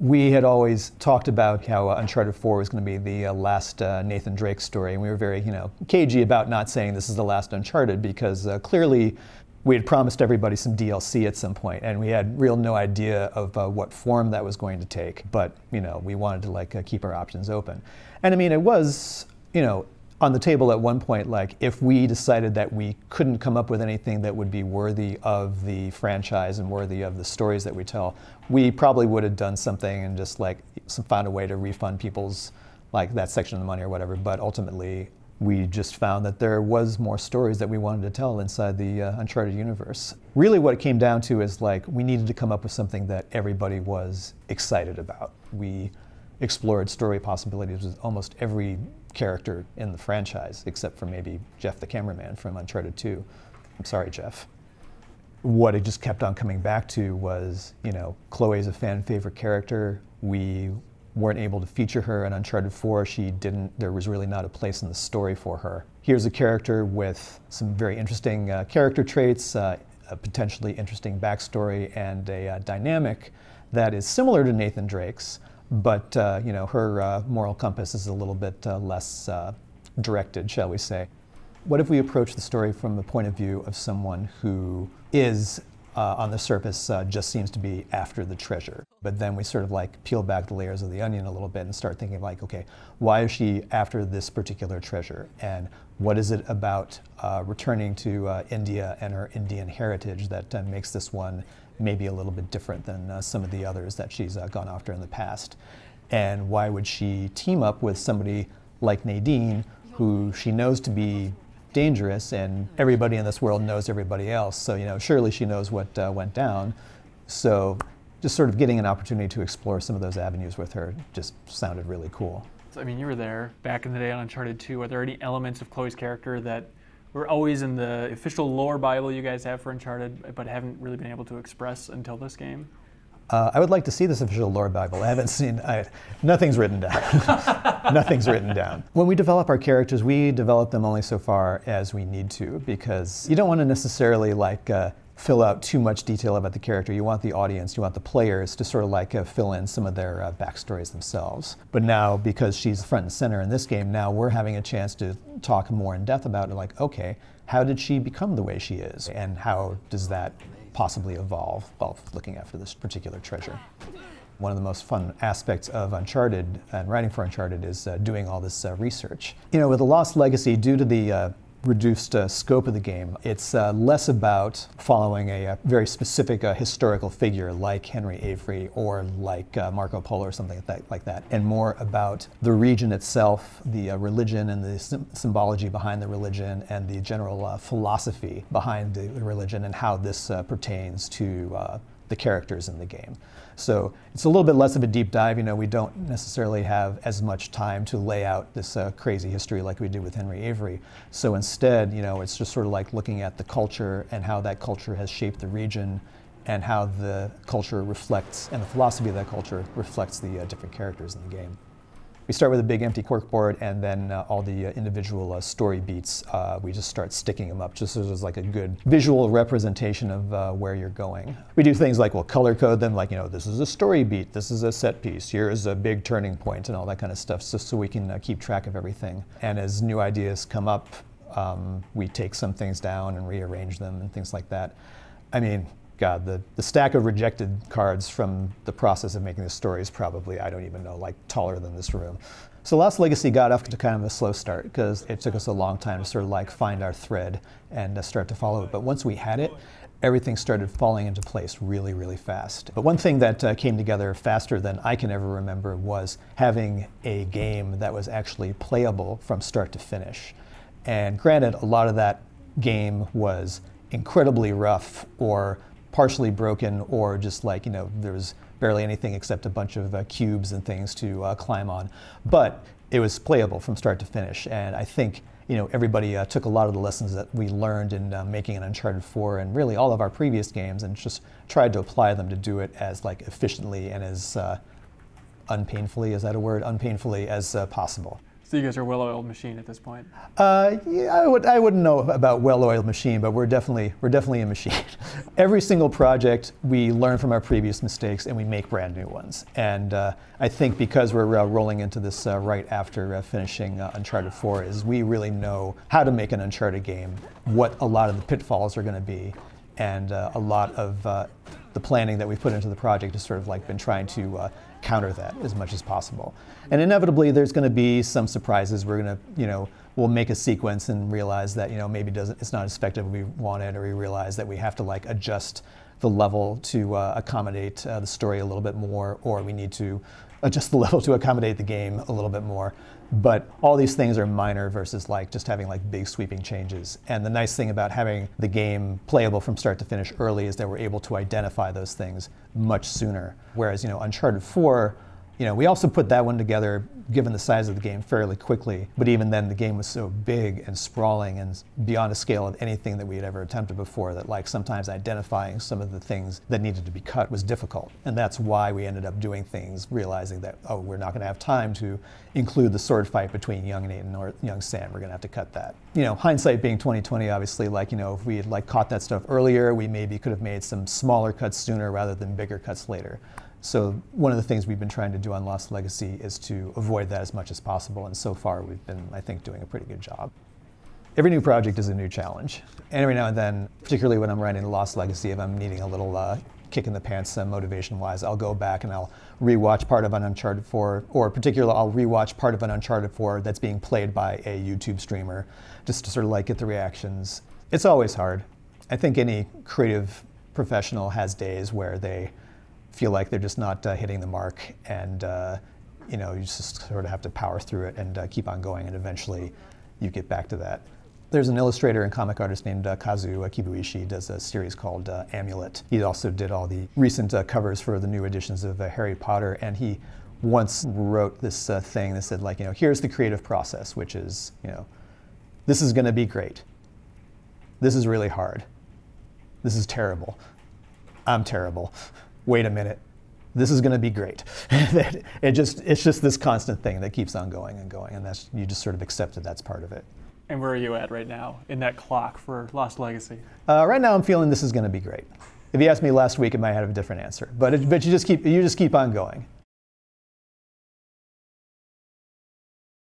We had always talked about how uh, Uncharted 4 was going to be the uh, last uh, Nathan Drake story, and we were very, you know, cagey about not saying this is the last Uncharted because uh, clearly we had promised everybody some DLC at some point, and we had real no idea of what form that was going to take. But you know, we wanted to like keep our options open, and I mean, it was, you know, on the table at one point, like if we decided that we couldn't come up with anything that would be worthy of the franchise and worthy of the stories that we tell, we probably would have done something and just like found a way to refund people's like that section of the money or whatever. But ultimately, we just found that there was more stories that we wanted to tell inside the uh, Uncharted universe. Really, what it came down to is like we needed to come up with something that everybody was excited about. We explored story possibilities with almost every character in the franchise, except for maybe Jeff the cameraman from Uncharted 2. I'm sorry, Jeff. What it just kept on coming back to was, you know, Chloe's a fan favorite character. We weren't able to feature her in Uncharted 4. She didn't, there was really not a place in the story for her. Here's a character with some very interesting uh, character traits, uh, a potentially interesting backstory, and a uh, dynamic that is similar to Nathan Drake's, but uh, you know her uh, moral compass is a little bit uh, less uh, directed, shall we say. What if we approach the story from the point of view of someone who is uh, on the surface uh, just seems to be after the treasure. But then we sort of like peel back the layers of the onion a little bit and start thinking like, okay, why is she after this particular treasure? And what is it about returning to India and her Indian heritage that makes this one maybe a little bit different than uh, some of the others that she's gone after in the past? And why would she team up with somebody like Nadine, who she knows to be dangerous, and everybody in this world knows everybody else. So, you know, surely she knows what uh, went down. So, just sort of getting an opportunity to explore some of those avenues with her just sounded really cool. So, I mean, you were there back in the day on Uncharted 2. Are there any elements of Chloe's character that were always in the official lore Bible you guys have for Uncharted, but haven't really been able to express until this game? Uh, I would like to see this official lore Bible. I haven't seen, I, nothing's written down. nothing's written down. When we develop our characters, we develop them only so far as we need to because you don't want to necessarily like uh, fill out too much detail about the character. You want the audience, you want the players to sort of like uh, fill in some of their uh, backstories themselves. But now, because she's front and center in this game, now we're having a chance to talk more in depth about it. Like, okay, how did she become the way she is? And how does that possibly evolve while looking after this particular treasure. One of the most fun aspects of Uncharted and writing for Uncharted is uh, doing all this uh, research. You know, with the Lost Legacy, due to the uh, reduced uh, scope of the game. It's uh, less about following a, a very specific uh, historical figure like Henry Avery or like uh, Marco Polo or something like that, like that, and more about the region itself, the uh, religion and the symbology behind the religion, and the general uh, philosophy behind the religion and how this pertains to the characters in the game. So it's a little bit less of a deep dive. You know, we don't necessarily have as much time to lay out this uh, crazy history like we did with Henry Avery. So instead, you know, it's just sort of like looking at the culture and how that culture has shaped the region and how the culture reflects, and the philosophy of that culture reflects the uh, different characters in the game. We start with a big empty corkboard and then uh, all the uh, individual uh, story beats, uh, we just start sticking them up just so there's like a good visual representation of uh, where you're going. We do things like we'll color code them like, you know, this is a story beat, this is a set piece, here is a big turning point and all that kind of stuff just so we can uh, keep track of everything. And as new ideas come up, um, we take some things down and rearrange them and things like that. I mean, God, the, the stack of rejected cards from the process of making the story is probably, I don't even know, like taller than this room. So Lost Legacy got off to kind of a slow start because it took us a long time to sort of like find our thread and uh, start to follow it. But once we had it, everything started falling into place really, really fast. But one thing that uh, came together faster than I can ever remember was having a game that was actually playable from start to finish. And granted, a lot of that game was incredibly rough or partially broken or just like, you know, there was barely anything except a bunch of uh, cubes and things to uh, climb on. But it was playable from start to finish. And I think, you know, everybody uh, took a lot of the lessons that we learned in uh, making an Uncharted 4 and really all of our previous games and just tried to apply them to do it as like efficiently and as uh, unpainfully, is that a word? Unpainfully as uh, possible. So you guys are a well-oiled machine at this point. Uh, yeah, I would I wouldn't know about well-oiled machine, but we're definitely we're definitely a machine. Every single project we learn from our previous mistakes and we make brand new ones. And uh, I think because we're uh, rolling into this uh, right after uh, finishing uh, Uncharted 4, is we really know how to make an Uncharted game, what a lot of the pitfalls are going to be, and a lot of the planning that we've put into the project has sort of like been trying to uh, counter that as much as possible. And inevitably, there's going to be some surprises. We're going to, you know, we'll make a sequence and realize that, you know, maybe doesn't, it's not as effective as we wanted, or we realize that we have to like adjust the level to uh, accommodate uh, the story a little bit more, or we need to adjust the level to accommodate the game a little bit more. But all these things are minor versus like just having like big sweeping changes. And the nice thing about having the game playable from start to finish early is that we're able to identify those things much sooner. Whereas, you know, Uncharted 4 you know, we also put that one together, given the size of the game, fairly quickly. But even then, the game was so big and sprawling and beyond a scale of anything that we had ever attempted before that, like, sometimes identifying some of the things that needed to be cut was difficult. And that's why we ended up doing things, realizing that, oh, we're not going to have time to include the sword fight between young Nathan or young Sam. We're going to have to cut that. You know, hindsight being 2020, obviously, like, you know, if we had like caught that stuff earlier, we maybe could have made some smaller cuts sooner rather than bigger cuts later. So one of the things we've been trying to do on Lost Legacy is to avoid that as much as possible, and so far we've been, I think, doing a pretty good job. Every new project is a new challenge, and every now and then, particularly when I'm writing Lost Legacy, if I'm needing a little uh, kick in the pants uh, motivation-wise, I'll go back and I'll rewatch part of an Uncharted 4, or particularly I'll rewatch part of an Uncharted 4 that's being played by a YouTube streamer, just to sort of like get the reactions. It's always hard. I think any creative professional has days where they feel like they're just not uh, hitting the mark, and uh, you know you just sort of have to power through it and uh, keep on going, and eventually you get back to that. There's an illustrator and comic artist named uh, Kazu Kibuishi. does a series called uh, Amulet. He also did all the recent uh, covers for the new editions of Harry Potter, and he once wrote this thing that said like you know here's the creative process, which is you know this is going to be great. This is really hard. This is terrible. I'm terrible wait a minute, this is going to be great. it just it's just this constant thing that keeps on going and going, and that's you just sort of accept that that's part of it. And where are you at right now in that clock for Lost Legacy? Uh, right now, I'm feeling this is going to be great. If you asked me last week, I might have a different answer. But it, but you just keep you just keep on going.